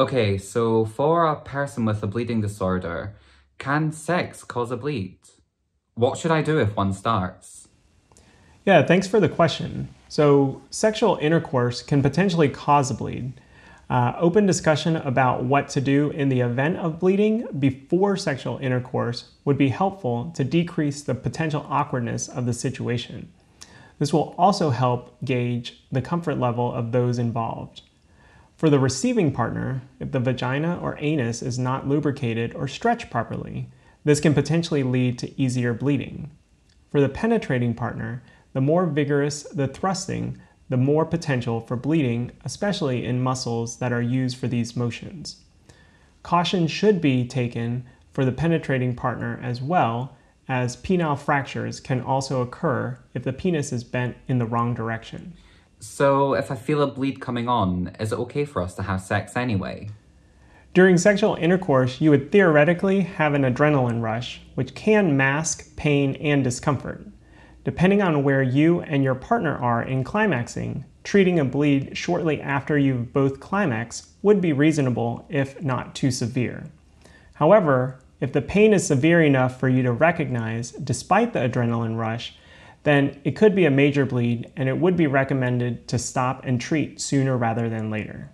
Okay, so for a person with a bleeding disorder, can sex cause a bleed? What should I do if one starts? Yeah, thanks for the question. So, sexual intercourse can potentially cause a bleed. Uh, open discussion about what to do in the event of bleeding before sexual intercourse would be helpful to decrease the potential awkwardness of the situation. This will also help gauge the comfort level of those involved. For the receiving partner, if the vagina or anus is not lubricated or stretched properly, this can potentially lead to easier bleeding. For the penetrating partner, the more vigorous the thrusting, the more potential for bleeding, especially in muscles that are used for these motions. Caution should be taken for the penetrating partner as well, as penile fractures can also occur if the penis is bent in the wrong direction. So, if I feel a bleed coming on, is it okay for us to have sex anyway? During sexual intercourse, you would theoretically have an adrenaline rush, which can mask pain and discomfort. Depending on where you and your partner are in climaxing, treating a bleed shortly after you've both climaxed would be reasonable if not too severe. However, if the pain is severe enough for you to recognize despite the adrenaline rush, then it could be a major bleed and it would be recommended to stop and treat sooner rather than later.